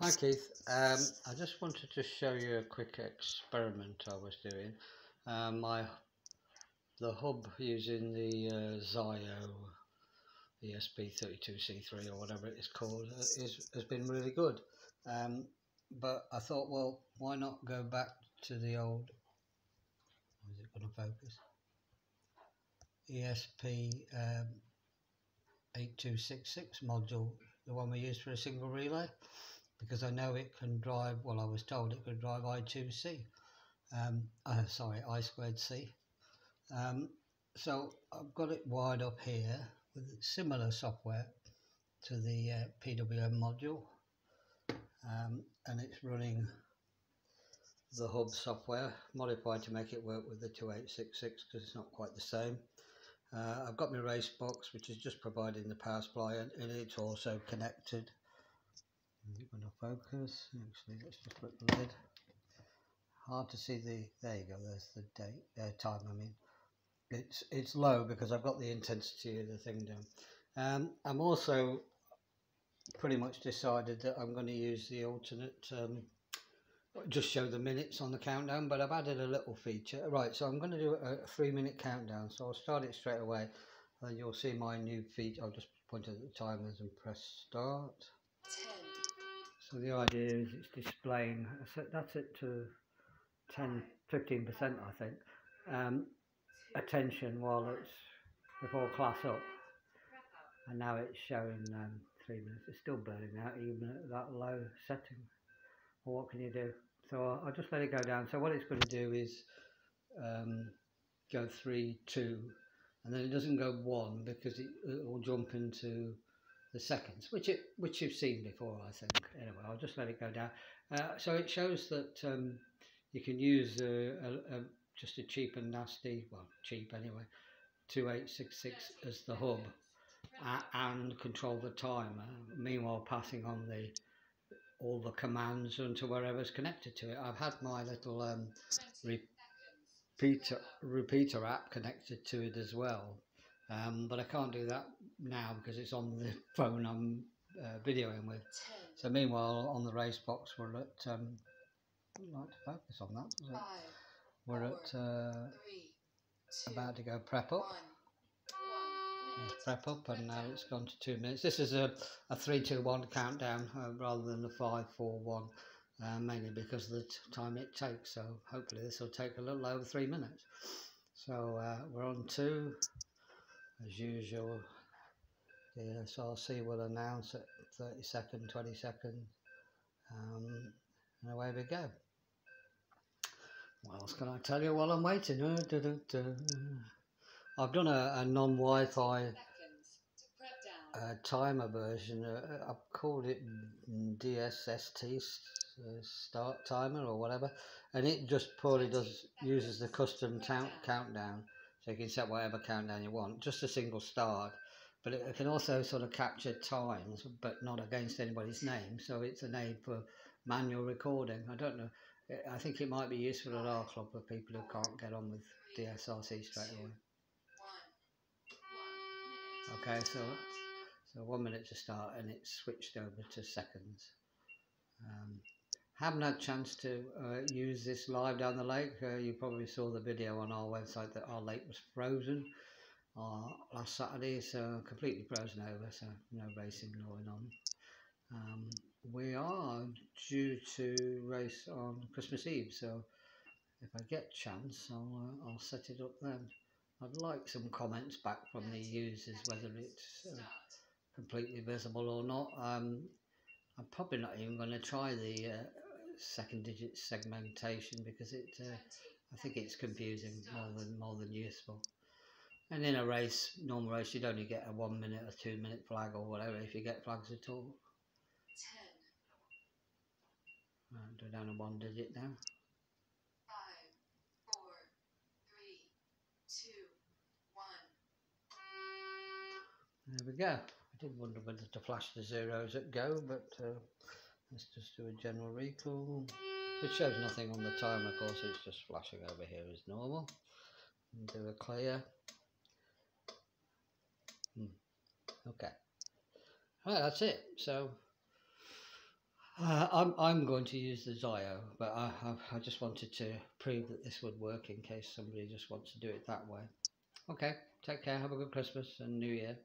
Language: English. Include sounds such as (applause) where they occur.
Hi Keith, um, I just wanted to show you a quick experiment I was doing. Um, my the hub using the uh, Xiao ESP32C3 or whatever it is called uh, is has been really good. Um, but I thought, well, why not go back to the old? Is it going to focus? ESP um, 8266 module, the one we use for a single relay because I know it can drive, well I was told it could drive I2C, um, uh, sorry, I squared C. Um, so I've got it wired up here with similar software to the uh, PWM module um, and it's running the hub software modified to make it work with the 2866 because it's not quite the same. Uh, I've got my race box which is just providing the power supply and, and it's also connected is it going to focus? Actually, let's just put the lid. Hard to see the, there you go, there's the date, uh, time I mean. It's, it's low because I've got the intensity of the thing down. Um, I'm also pretty much decided that I'm going to use the alternate, um, just show the minutes on the countdown, but I've added a little feature. Right, so I'm going to do a three minute countdown. So I'll start it straight away and you'll see my new feature. I'll just point at the timers and press start. 10. So the idea is it's displaying, that's it to 10, 15% I think, um, attention while it's before class up. And now it's showing um, three minutes. It's still burning out even at that low setting. Well, what can you do? So I'll, just let it go down. So what it's going to do is um, go three, two, and then it doesn't go one because it will jump into the seconds, which it which you've seen before, I think. Anyway, I'll just let it go down. Uh, so it shows that um, you can use a, a, a, just a cheap and nasty, well, cheap anyway, 2866 as the hub uh, and control the timer. Meanwhile, passing on the all the commands onto wherever's connected to it. I've had my little um, repeater repeater app connected to it as well um, but I can't do that now because it's on the (laughs) phone I'm uh, videoing with. So meanwhile, on the race box, we're at. Um, I'd like to focus on that. Five, we're four, at uh, three, two, about to go prep up. Prep up, and now it's gone to two minutes. This is a, a three, two, one countdown uh, rather than the five, four, one, uh, mainly because of the time it takes. So hopefully this will take a little over three minutes. So uh, we're on two, as usual. Yeah, so I'll see what announce at 30 second 20 second um, and away we go. What else can I tell you while I'm waiting? Uh. I've done a, a non-Wi-Fi uh, timer version. Uh, I've called it DSST uh, start timer or whatever and it just purely does uses the custom count, countdown so you can set whatever countdown you want, just a single start. But it can also sort of capture times, but not against anybody's name. So it's a name for manual recording. I don't know. I think it might be useful at our club for people who can't get on with DSRC straight away. Okay, so so one minute to start, and it's switched over to seconds. Um, haven't had a chance to uh, use this live down the lake. Uh, you probably saw the video on our website that our lake was frozen uh, last Saturday, so completely frozen over, so no racing going on. Um, we are due to race on Christmas Eve, so if I get chance, I'll, uh, I'll set it up then. I'd like some comments back from the users, whether it's uh, completely visible or not. Um, I'm probably not even going to try the uh, second digit segmentation because it uh, I think it's confusing more than more than useful. And in a race, normal race, you'd only get a one minute or two minute flag or whatever if you get flags at all. Ten. Go down to one digit now. There we go. I did wonder whether to flash the zeros at go, but uh, Let's just do a general recall. It shows nothing on the timer, of course, it's just flashing over here as normal. And do a clear. Hmm. Okay. Right, that's it. So, Uh, I'm I'm going to use the Xiao, but I, I I just wanted to prove that this would work in case somebody just wants to do it that way. Okay, take care. Have a good Christmas and New Year.